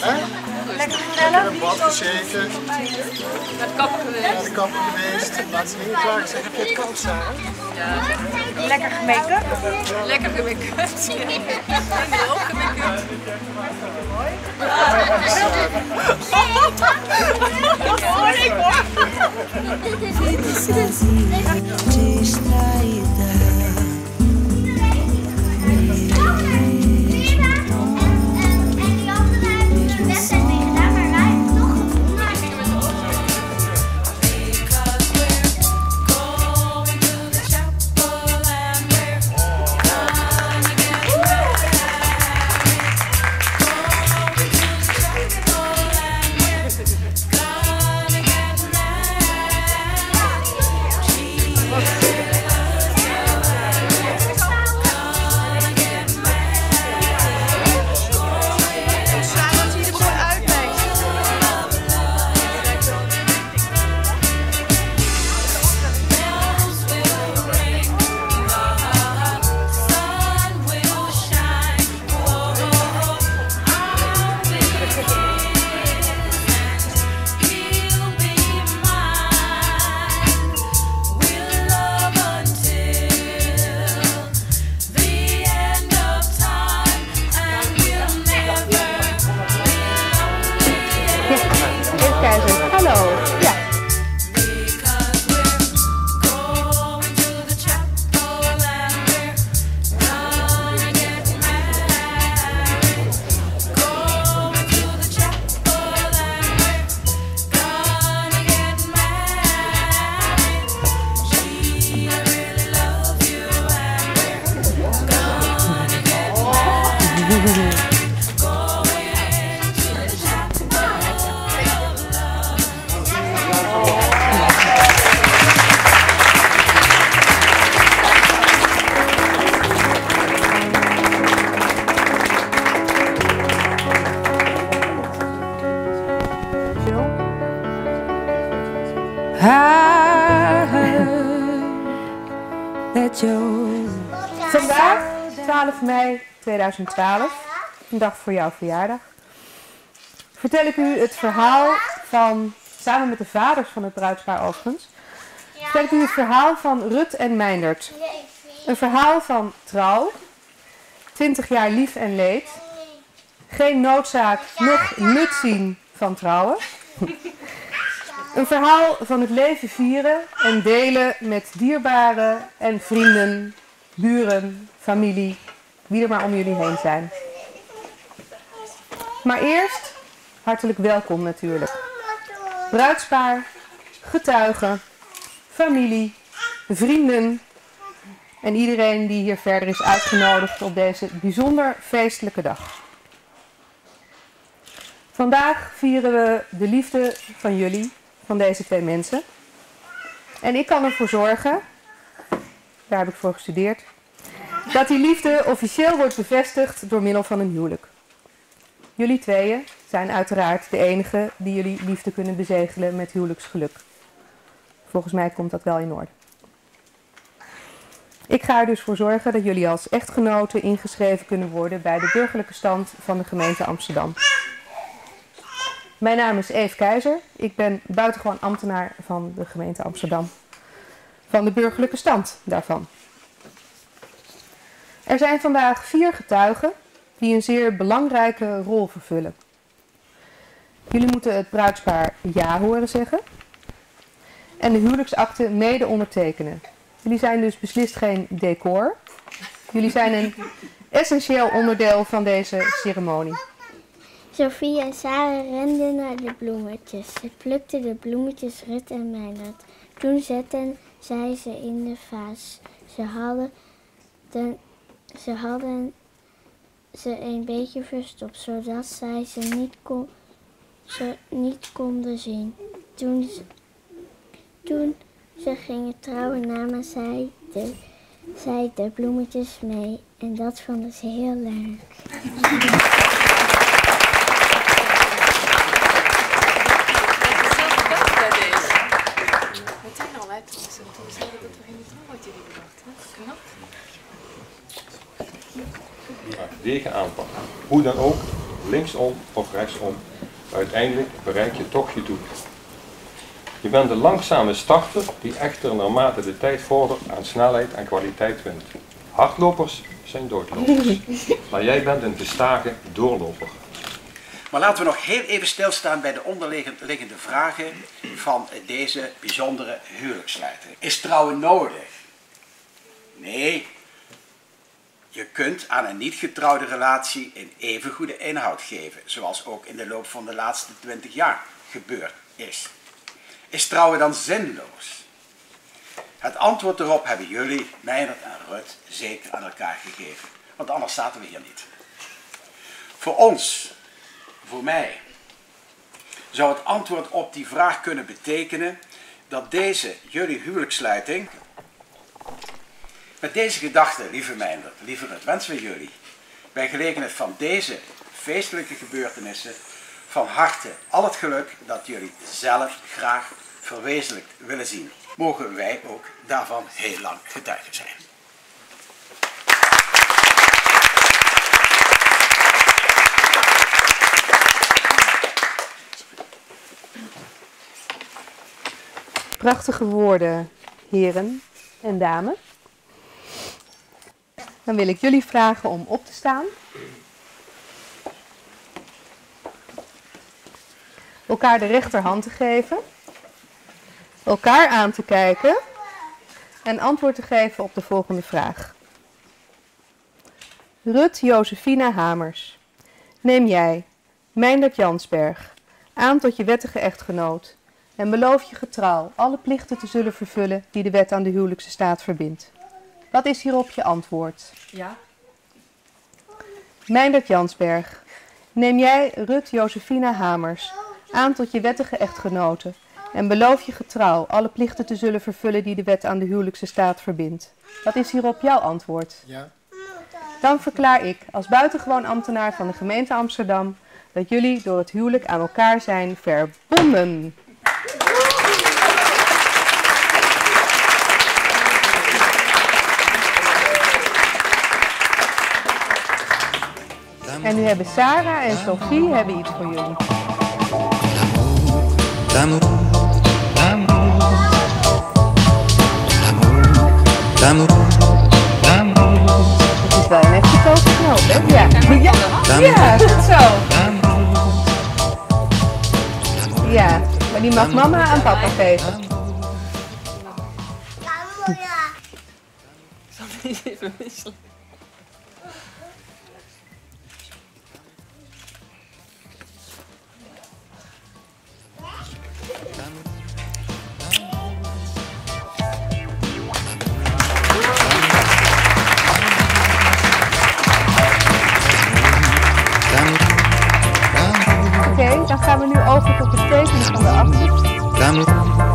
vertellen? een bad gezeten. Naar de kapper geweest. Naar de kapper geweest. Laat ze niet klaar zeggen. Heb je het koud staan? Lekker gemake-up? Lekker gemake-up. En heel gemake-up. Samen I heard that Vandaag, 12 mei 2012, een dag voor jouw verjaardag, vertel ik u het verhaal van, samen met de vaders van het bruidspaar overigens, vertel ik u het verhaal van Rut en Meindert. Een verhaal van trouw, 20 jaar lief en leed, geen noodzaak noch nut zien van trouwen. Een verhaal van het leven vieren en delen met dierbaren en vrienden, buren, familie, wie er maar om jullie heen zijn. Maar eerst hartelijk welkom natuurlijk. Bruidspaar, getuigen, familie, vrienden en iedereen die hier verder is uitgenodigd op deze bijzonder feestelijke dag. Vandaag vieren we de liefde van jullie, van deze twee mensen. En ik kan ervoor zorgen, daar heb ik voor gestudeerd, dat die liefde officieel wordt bevestigd door middel van een huwelijk. Jullie tweeën zijn uiteraard de enige die jullie liefde kunnen bezegelen met huwelijksgeluk. Volgens mij komt dat wel in orde. Ik ga er dus voor zorgen dat jullie als echtgenoten ingeschreven kunnen worden bij de burgerlijke stand van de gemeente Amsterdam. Mijn naam is Eve Keizer. Ik ben buitengewoon ambtenaar van de gemeente Amsterdam. Van de burgerlijke stand daarvan. Er zijn vandaag vier getuigen die een zeer belangrijke rol vervullen. Jullie moeten het bruidspaar ja horen zeggen en de huwelijksakte mede ondertekenen. Jullie zijn dus beslist geen decor. Jullie zijn een essentieel onderdeel van deze ceremonie. Sophie en Sarah renden naar de bloemetjes. Ze plukten de bloemetjes Rut en Meindert. Toen zetten zij ze in de vaas. Ze hadden, de, ze hadden ze een beetje verstopt, zodat zij ze niet, kon, ze niet konden zien. Toen ze, toen ze gingen trouwen namen zij de, zij de bloemetjes mee. En dat vonden ze heel leuk. zelf bedacht bij deze. Meteen al, hè? Toen ze toen we zeiden dat we gingen trouwen, had je die bedacht, hè? Knap. Hoe dan ook, linksom of rechtsom, Uiteindelijk bereik je toch je doel. Je bent een langzame starter die echter naarmate de tijd vordert aan snelheid en kwaliteit wint. Hardlopers zijn doodlopers. Maar jij bent een gestage doorloper. Maar laten we nog heel even stilstaan bij de onderliggende vragen van deze bijzondere huwelijkssluiting. Is trouwen nodig? Nee. Je kunt aan een niet getrouwde relatie een even goede inhoud geven, zoals ook in de loop van de laatste 20 jaar gebeurd is. Is trouwen dan zinloos? Het antwoord erop hebben jullie, Meijnerd en Rut, zeker aan elkaar gegeven. Want anders zaten we hier niet. Voor ons, voor mij, zou het antwoord op die vraag kunnen betekenen dat deze jullie huwelijkssluiting, met deze gedachte, lieve Meijnerd, lieve Rut, wensen we jullie bij gelegenheid van deze feestelijke gebeurtenissen van harte al het geluk dat jullie zelf graag verwezenlijkt willen zien. Mogen wij ook daarvan heel lang getuige zijn. Prachtige woorden, heren en dames. Dan wil ik jullie vragen om op te staan. Elkaar de rechterhand te geven. Elkaar aan te kijken. En antwoord te geven op de volgende vraag. Rut Josefina Hamers. Neem jij, Meindert Jansberg, aan tot je wettige echtgenoot en beloof je getrouw alle plichten te zullen vervullen die de wet aan de huwelijkse staat verbindt. Wat is hierop je antwoord? Ja. Meindert Jansberg, neem jij Rut Josefina Hamers aan tot je wettige echtgenote en beloof je getrouw alle plichten te zullen vervullen die de wet aan de huwelijkse staat verbindt. Wat is hierop jouw antwoord? Ja. Dan verklaar ik als buitengewoon ambtenaar van de gemeente Amsterdam dat jullie door het huwelijk aan elkaar zijn verbonden. En nu hebben Sarah en Sophie hebben iets voor jullie. L'amour, l'amour, l'amour, l'amour, Het is wel een echte knoop, hè? Ja. Ja. ja, goed zo. Ja, maar die mag mama aan papa geven. Zal ik even wisselen? Dan gaan we nu over tot het tekenen van de afschrift.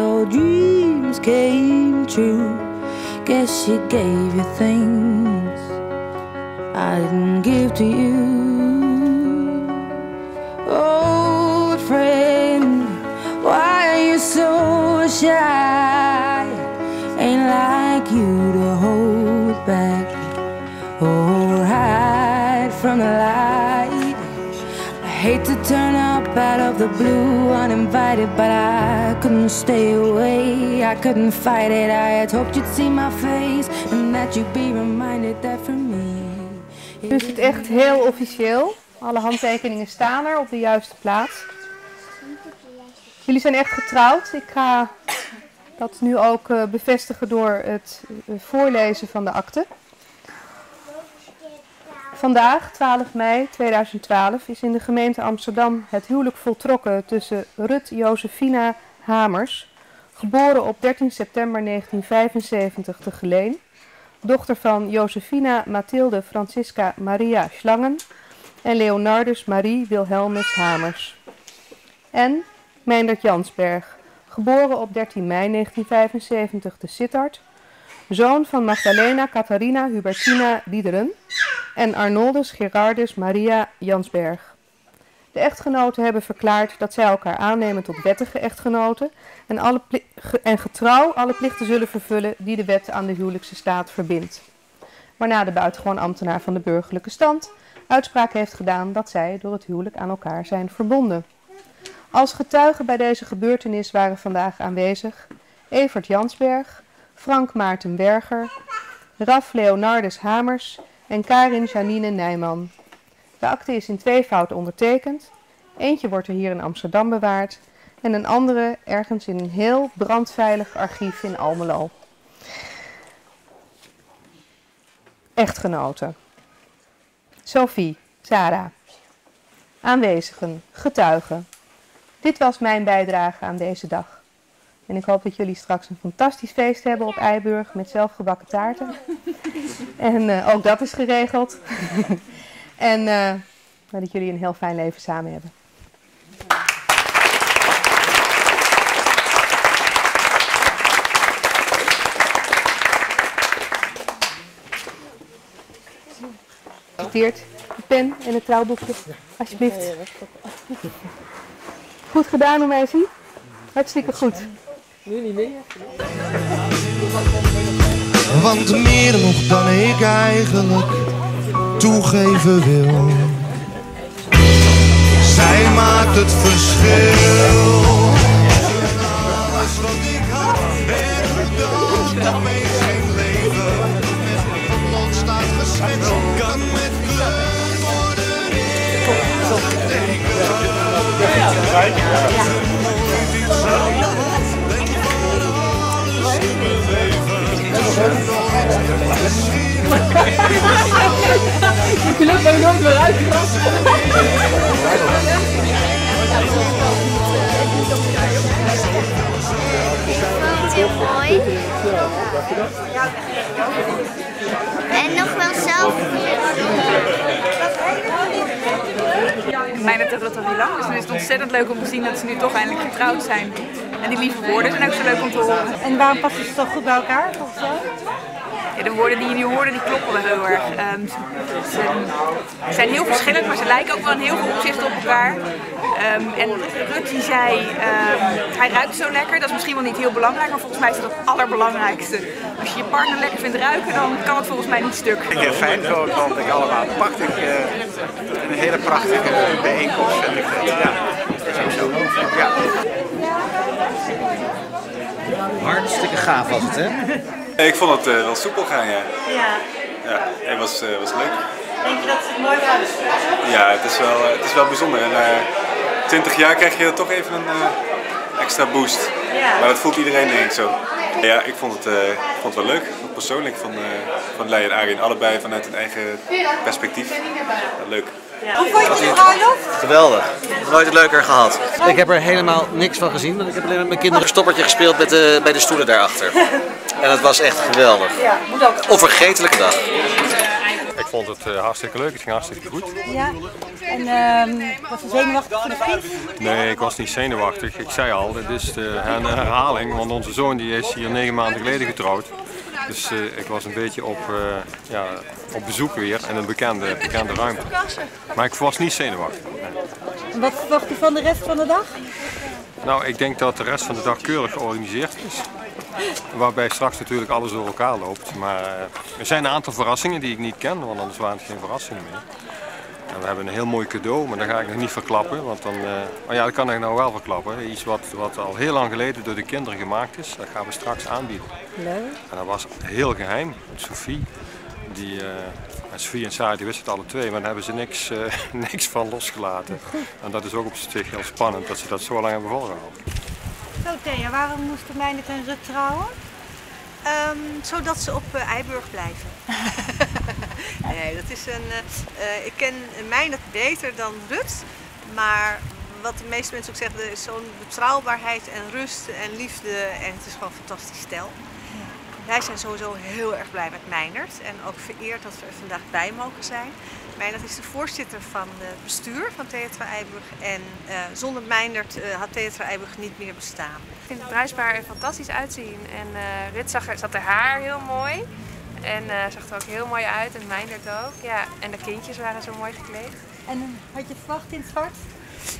Your dreams came true. Guess she gave you things I didn't give to you. Old friend, why are you so shy? Ain't like you to hold back or hide from the light. Up out of the blue uninvited, but I couldn't stay away. I couldn't fight it. I had hoped you'd see my face and that you'd be reminded that for me. Nu is het echt heel officieel. Alle handtekeningen staan er op de juiste plaats. Jullie zijn echt getrouwd. Ik ga dat nu ook eh, bevestigen door het eh, voorlezen van de akte. Vandaag, 12 mei 2012, is in de gemeente Amsterdam het huwelijk voltrokken tussen Rut Josefina Hamers, geboren op 13 september 1975 te Geleen, dochter van Josefina Mathilde Francisca Maria Schlangen en Leonardus Marie Wilhelmus Hamers. En Meindert Jansberg, geboren op 13 mei 1975 te Sittard, zoon van Magdalena Catharina Hubertina Diederen en Arnoldus Gerardus Maria Jansberg. De echtgenoten hebben verklaard dat zij elkaar aannemen tot wettige echtgenoten en, alle en getrouw alle plichten zullen vervullen die de wet aan de huwelijkse staat verbindt. Waarna de buitengewoon ambtenaar van de burgerlijke stand uitspraak heeft gedaan dat zij door het huwelijk aan elkaar zijn verbonden. Als getuigen bij deze gebeurtenis waren vandaag aanwezig Evert Jansberg, Frank Maarten Berger, Raf Leonardus Hamers en Karin Janine Nijman. De akte is in tweevoud ondertekend. Eentje wordt er hier in Amsterdam bewaard en een andere ergens in een heel brandveilig archief in Almelo. Echtgenoten. Sophie, Sarah. Aanwezigen, getuigen. Dit was mijn bijdrage aan deze dag. En ik hoop dat jullie straks een fantastisch feest hebben op Eiburg met zelfgebakken taarten. En eh, ook dat is geregeld. en eh, dat jullie een heel fijn leven samen hebben. Gefeliciteerd. De pen en het trouwboekje, alsjeblieft. Goed gedaan, Omezi. Hartstikke goed. Want meer nog dan ik eigenlijk toegeven wil. Zij maakt het verschil. Alles wat ik had en gedaan, daarmee geen leven. Met een lot staat geschetst, kan met kleur worden ingetekend. Nooit Je lukt me nooit meer het heel mooi. En nog wel zelf. Mijn het toch niet lang, dus nu is het ontzettend leuk om te zien dat ze nu toch eindelijk getrouwd zijn. En die lieve woorden zijn ook zo leuk om te horen. En waarom passen ze toch goed bij elkaar? Ja, de woorden die je nu hoorde, die kloppen wel heel erg. Ehm, ze, ze zijn heel verschillend, maar ze lijken ook wel in heel veel opzichten op elkaar. Ehm, en Rut die zei, ehm, hij ruikt zo lekker, dat is misschien wel niet heel belangrijk, maar volgens mij is dat het allerbelangrijkste. Als je je partner lekker vindt ruiken, dan kan het volgens mij niet stuk. Heel fijn zo, het vond ik allemaal prachtig. eh, een hele prachtige bijeenkomst vind ik dat. Ja, dat is ook zo. Ja. Hartstikke gaaf was het, hè? Ik vond het eh, wel soepel gaan, ja. Ja. Ja, het was, eh, was leuk. Denk je dat ze het mooi uitvoeren? Ja, het is wel, eh, het is wel bijzonder. En eh 20 jaar krijg je toch even een eh, extra boost. Ja. Maar dat voelt iedereen denk ik zo. Ja, ik vond het, eh, vond het wel leuk. Persoonlijk van, eh van Lei en Arjen. Allebei vanuit hun eigen perspectief. Ja, leuk. Hoe vond je de bruiloft? Geweldig. Nooit leuker gehad. Ik heb er helemaal niks van gezien, want ik heb alleen met mijn kinderen een stoppertje gespeeld met de, bij de stoelen daarachter. En het was echt geweldig. Ja, moet ook. Onvergetelijke dag. Ik vond het eh, hartstikke leuk, het ging hartstikke goed. Ja. En ehm was je zenuwachtig voor de piek? Nee, ik was niet zenuwachtig. Ik zei al, dit is de, een herhaling, want onze zoon die is hier negen maanden geleden getrouwd. Dus eh, ik was een beetje op, eh, ja, op bezoek weer in een bekende, bekende ruimte. Maar ik was niet zenuwachtig. En wat verwacht je van de rest van de dag? Nou, ik denk dat de rest van de dag keurig georganiseerd is. Waarbij straks natuurlijk alles door elkaar loopt. Maar er zijn een aantal verrassingen die ik niet ken, want anders waren het geen verrassingen meer. En we hebben een heel mooi cadeau, maar dat ga ik nog niet verklappen. Want dan, eh, maar ja, dat kan ik nou wel verklappen. Iets wat, wat al heel lang geleden door de kinderen gemaakt is, dat gaan we straks aanbieden. Leuk. En dat was heel geheim. Sophie, die, eh, en Sophie en Sarah die wisten het alle twee, maar daar hebben ze niks, eh, niks van losgelaten. En dat is ook op zich heel spannend dat ze dat zo lang hebben volgehouden. Zo Thea, waarom moesten Meindert en Rut trouwen? Ehm, zodat ze op uh, Eiburg blijven. dat is een. Uh, ik ken Meindert beter dan Rut. Maar wat de meeste mensen ook zeggen, is zo'n betrouwbaarheid en rust en liefde. En het is gewoon een fantastisch stel. Wij zijn sowieso heel erg blij met Meindert en ook vereerd dat we er vandaag bij mogen zijn. Meindert is de voorzitter van het bestuur van Theatra Eiburg en uh, zonder Meindert uh, had Theatra Eiburg niet meer bestaan. Ik vind het bruisbaar er fantastisch uitzien en uh, Rit zag er, zat haar haar heel mooi en zag er ook heel mooi uit en Meindert ook. Ja, en de kindjes waren zo mooi gekleed. En had je verwacht in het zwart?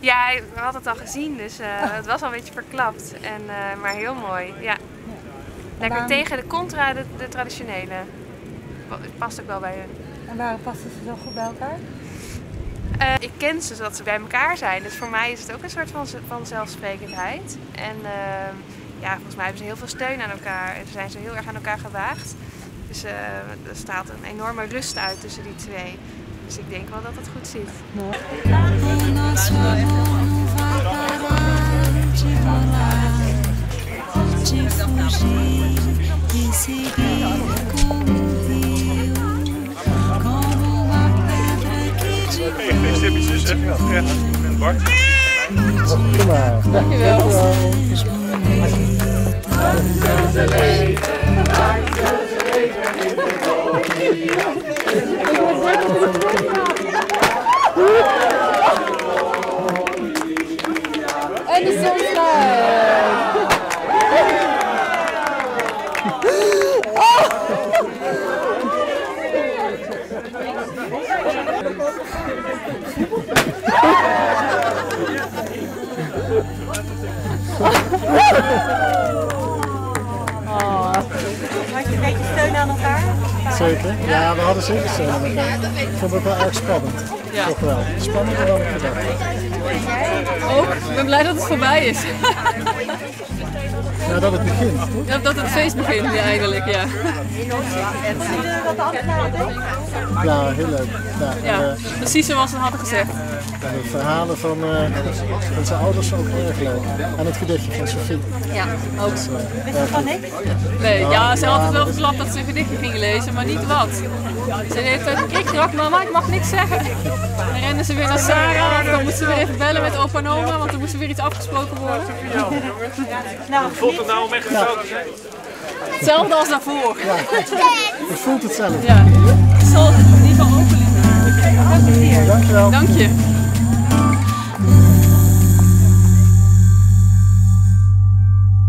Ja, we hadden het al gezien, dus het was al een beetje verklapt, en, maar heel mooi. Ja. Lekker waarom... tegen de contra, de, de traditionele. Het past ook wel bij hun. En waarom passen ze zo goed bij elkaar? Uh, ik ken ze zodat ze bij elkaar zijn. Dus voor mij is het ook een soort van, van zelfsprekendheid. En uh, ja, volgens mij hebben ze heel veel steun aan elkaar. En zijn ze heel erg aan elkaar gewaagd. Dus uh, er staat een enorme rust uit tussen die twee. Dus ik denk wel dat het goed zit. de fugir e seguir como rio, Thank you. Zeker, ja, we hadden zeker elkaar. Ik vond het wel erg spannend. Ja. Toch wel. Spannender dan ik gedacht. Ook, ik ben blij dat het voorbij is. Ja, dat het begint. toch? Ja, dat het feest begint, ja, eigenlijk, ja. Ja, heel leuk. Ja, Ja, en, eh, precies zoals we hadden gezegd. De verhalen van, eh, van zijn ouders ook heel erg leuk. En het gedichtje van Sophie. Ja, ook. Dus, eh, Wist je van niks? Nee, ja, ze had het wel ja, verklapt dat ze een gedichtje ging lezen, maar niet wat. Ze heeft het ik krak mama, ik mag niks zeggen. Dan rende ze weer naar Sarah, of dan moest ze weer even bellen met opa en oma, want er moest weer iets afgesproken worden. Nou, Voelt het nou om echt te zijn? Hetzelfde als daarvoor. Je voelt het zelf. Ja. Ik zal het in ieder geval open Dankjewel. Dank je.